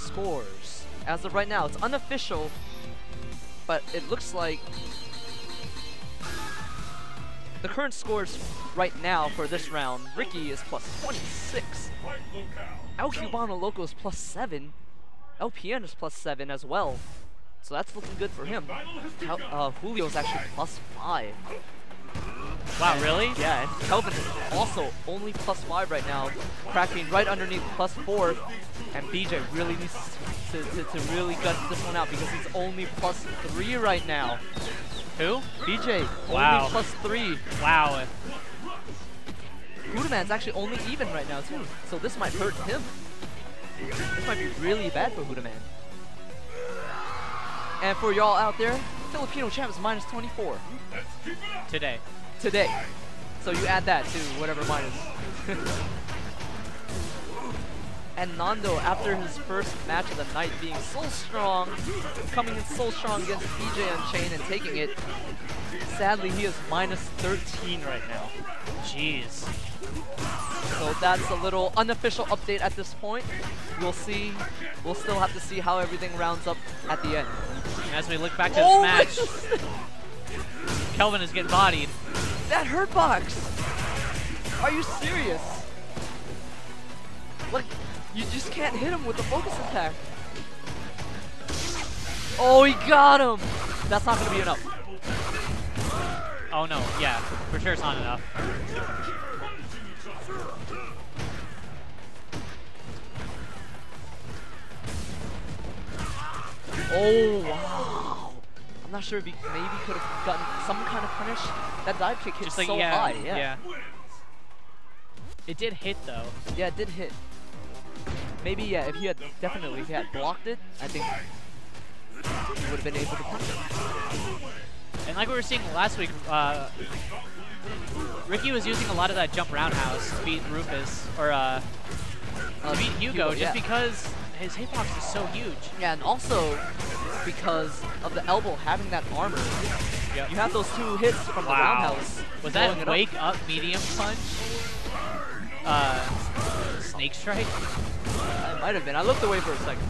scores. As of right now, it's unofficial, but it looks like the current scores right now for this round, Ricky is plus 26. El Cubano Loco is plus 7. LPN is plus 7 as well. So that's looking good for him. Cal uh, Julio is actually plus 5. Wow, really? Yeah, and Kelvin is also only plus 5 right now, cracking right underneath plus 4. And BJ really needs to, to, to really gut this one out because he's only plus 3 right now. Who? BJ, Wow. only plus 3. Wow. Hudaman's actually only even right now too, so this might hurt him. This might be really bad for Hudaman. And for y'all out there, Filipino champ is minus 24 Today. Today. So you add that to whatever mine is. and Nando, after his first match of the night being so strong, coming in so strong against BJ Unchained and taking it, sadly he is minus 13 right now. Jeez. So that's a little unofficial update at this point. We'll see. We'll still have to see how everything rounds up at the end. And as we look back to this Oh, match, Kelvin is getting bodied. That hurt box! Are you serious? Like, you just can't hit him with the focus attack. Oh, he got him! That's not gonna be enough. Oh no, yeah, for sure it's not enough. Oh, wow. I'm not sure if he maybe could have gotten some kind of punish. That dive kick hit Just like so yeah, high, yeah. It did hit though. Yeah, it did hit. Maybe, yeah, if he had definitely if he had blocked it, I think he would have been able to punch it. And like we were seeing last week, uh, Ricky was using a lot of that jump roundhouse to beat Rufus, or uh, Uh, to beat Hugo, just yeah. because his hitbox is so huge. Yeah, and also because of the elbow having that armor, Yep. you have those two hits from the roundhouse. Was that it up. wake up medium punch? Uh, snake strike? It might have been. I looked away for a second.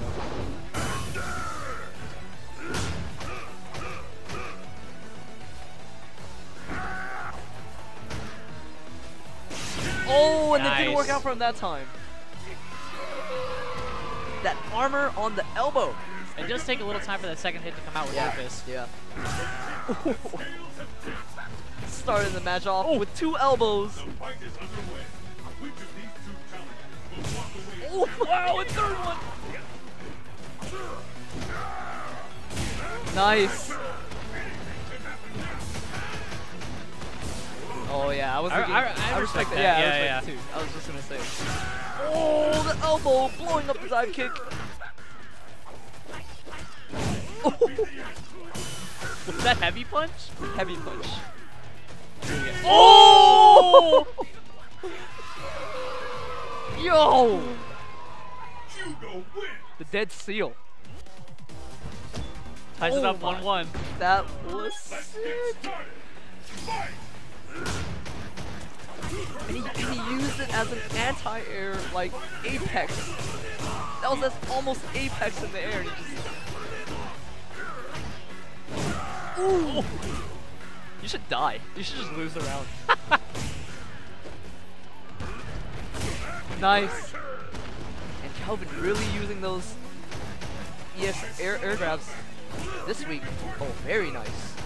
Oh, and it didn't work out for him that time. That armor on the elbow. It does take a little time for that second hit to come out with Rufus. Yeah. Started the match off with two elbows. Oh, wow, a third one. Nice. Oh yeah, I was I- thinking. I- I respect that. Yeah, I Yeah, respect it too. I was just gonna say. Oh, the elbow blowing up the dive kick. Was that heavy punch? Heavy punch. Oh! Yo! The dead seal. Ties it Oh up my. 1-1. That was sick. And he, he used it as an anti-air, like, apex. That was as almost apex in the air. And he just... Ooh! Oh. You should die. You should just lose the round. nice. And Kelvin really using those EX air, air grabs this week. Oh, very nice.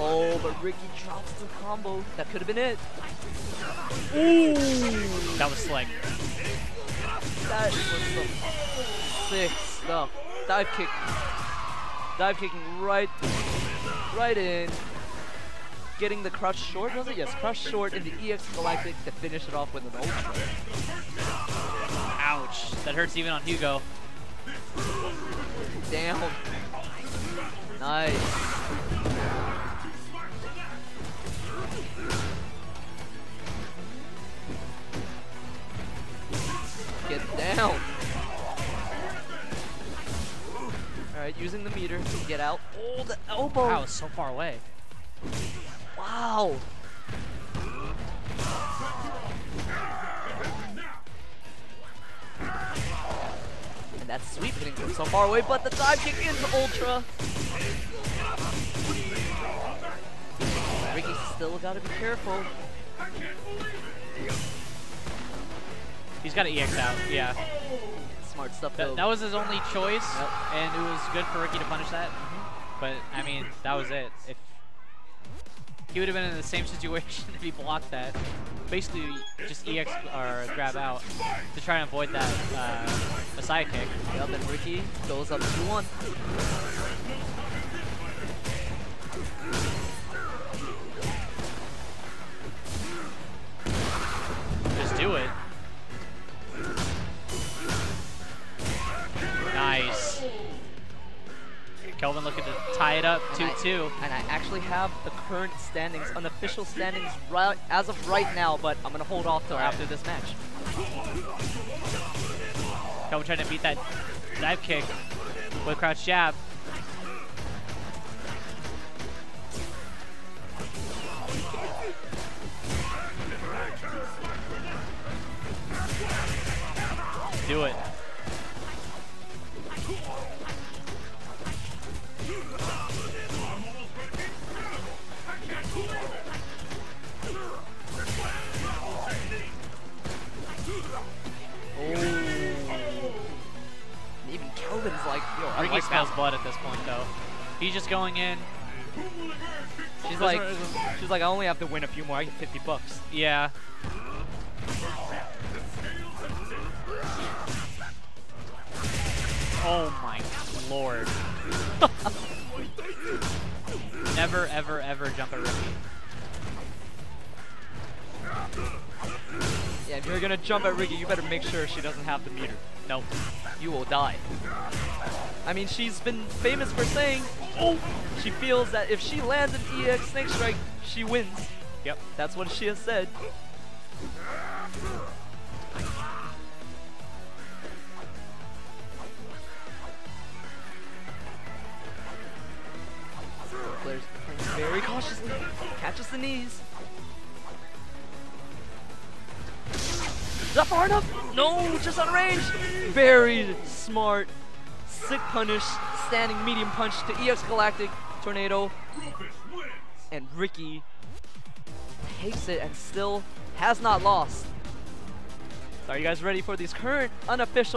Oh, but Ricky drops the combo. That could have been it. Ooh! That was slick. That was some sick stuff. Dive kick. Dive kicking right, right in. Getting the crouch short, was it? Yes, crouch short in the EX Galactic to finish it off with an ultra. Ouch. That hurts even on Hugo. Down. Nice. Get out. Oh, the oh, elbow. Wow, it's so far away. Wow. That sweep hitting from so far away, but the dive kick into Ultra. Ricky's still gotta be careful. He's got to EX out. Yeah. Smart stuff That, though. that was his only choice, Yep. and it was good for Ricky to punish that. But I mean, that was it. If he would have been in the same situation if he blocked that, basically just EX or grab out to try and avoid that uh, Messiah kick. Yep, and Ricky goes up 2-1. Kelvin looking to tie it up, 2-2. And I actually have the current standings, unofficial standings, right as of right now, but I'm gonna hold off till after this match. Kelvin trying to beat that dive kick with crouch jab. Do it. Like, yo, I Ricky like smells blood at this point, though. He's just going in. She's like, she's like, I only have to win a few more. I get 50 bucks. Yeah. Oh my lord. Never, ever, ever jump at Ricky. Yeah, if you're gonna jump at Ricky, you better make sure she doesn't have the meter. Nope. You will die. I mean, she's been famous for saying, oh, she feels that if she lands an EX Snake Strike, she wins. Yep. That's what she has said. Playing very cautiously. Catches the knees. Is that far enough? No, just on range. Very smart. Sick punish, standing medium punch to EX Galactic, Tornado, and Ricky takes it and still has not lost. Are you guys ready for these current unofficial